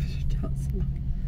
Officer Johnson.